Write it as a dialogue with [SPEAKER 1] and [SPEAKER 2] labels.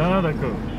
[SPEAKER 1] Ah d'accord.